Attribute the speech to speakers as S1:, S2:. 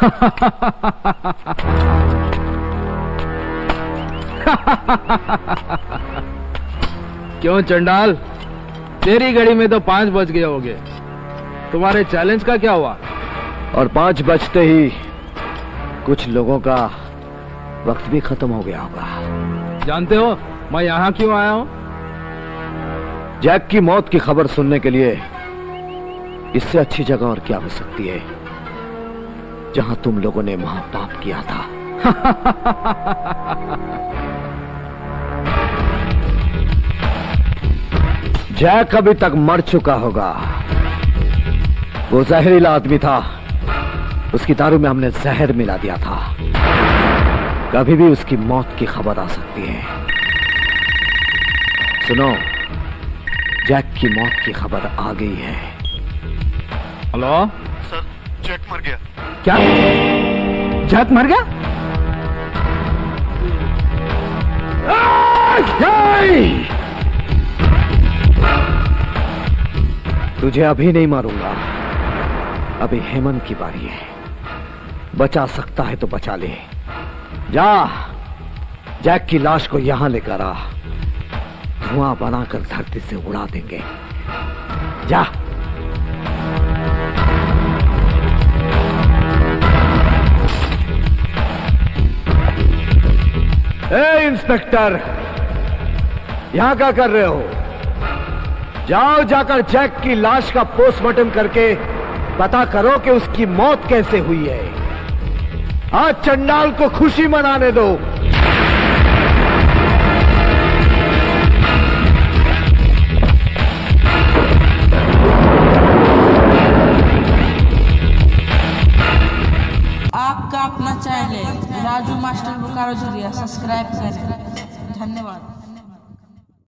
S1: क्यों चंडाल? तेरी घड़ी में तो पाँच बज गए होंगे। तुम्हारे चैलेंज का क्या हुआ?
S2: और पाँच बजते ही कुछ लोगों का वक्त भी खत्म हो गया होगा।
S1: जानते हो मैं यहाँ क्यों आया हूँ?
S2: जैक की मौत की खबर सुनने के लिए इससे अच्छी जगह और क्या हो सकती है? जहाँ तुम लोगों ने महापाप किया था। जैक अभी तक मर चुका होगा। वो जहरीला आदमी था। उसकी दारू में हमने जहर मिला दिया था। कभी भी उसकी मौत की खबर आ सकती है। सुनो, जैक की मौत की खबर आ गई है।
S1: हेलो?
S3: जैक मर गया।
S1: क्या? जैक मर गया?
S2: तुझे अभी नहीं मारूँगा। अभी हेमंत की बारी है। बचा सकता है तो बचा ले। जा। जैक की लाश को यहाँ लेकर आ। धुआँ बनाकर धरती से उड़ा देंगे। जा। ए, इंस्पेक्टर, यहाँ क्या कर रहे हो? जाओ जाकर जैक की लाश का पोस्टमार्टम करके पता करो कि उसकी मौत कैसे हुई है। आज चंडाल को खुशी मनाने दो।
S4: अपना चैनल राजू मास्टर बोकारो जुड़िया सब्सक्राइब करें। धन्यवाद।